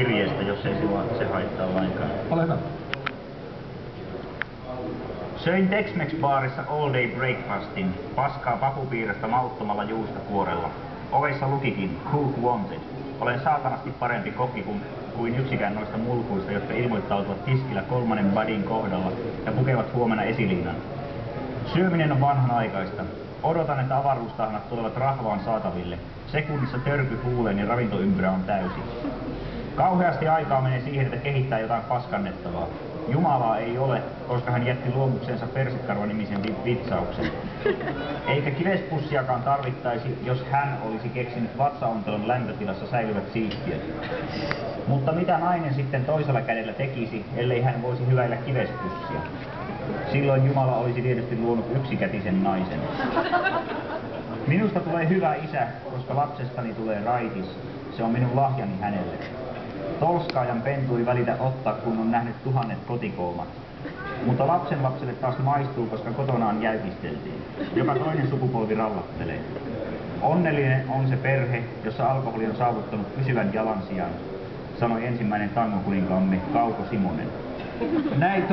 kirjeestä, jos ei se, se haittaa lainkaan. Ole hyvä. Söin Tex-Mex-baarissa all day breakfastin, paskaa papupiirasta mauttomalla juustokuorella. Ovessa lukikin, cook wanted. Olen saatanasti parempi kokki kuin, kuin yksikään noista mulkuista, jotka ilmoittautuvat tiskillä kolmannen badin kohdalla ja pukevat huomenna esilinnan. Syöminen on vanhanaikaista. Odotan, että avaruustahnat tulevat rahvaan saataville. Sekunnissa törky huuleen ja ravintoympyrä on täysi. Kauheasti aikaa menee siihen, että kehittää jotain paskannettavaa. Jumalaa ei ole, koska hän jätti luomuksensa Persikkarva-nimisen vitsauksen. Eikä kivespussiakaan tarvittaisi, jos hän olisi keksinyt vatsaontelon lämpötilassa säilyvät siittiöt. Mutta mitä nainen sitten toisella kädellä tekisi, ellei hän voisi hyväillä kivespussia? Silloin Jumala olisi tietysti luonut yksikätisen naisen. Minusta tulee hyvä isä, koska lapsestani tulee raitis. Se on minun lahjani hänelle. Tolskaajan pentu ei välitä ottaa, kun on nähnyt tuhannet kotikoumat. Mutta lapsen lapselle taas maistuu, koska kotonaan jäykisteltiin. Joka toinen sukupolvi rallattelee. Onnellinen on se perhe, jossa alkoholi on saavuttanut pysyvän jalansijan, sanoi ensimmäinen tangokuninkaamme Kauko Simonen. Näin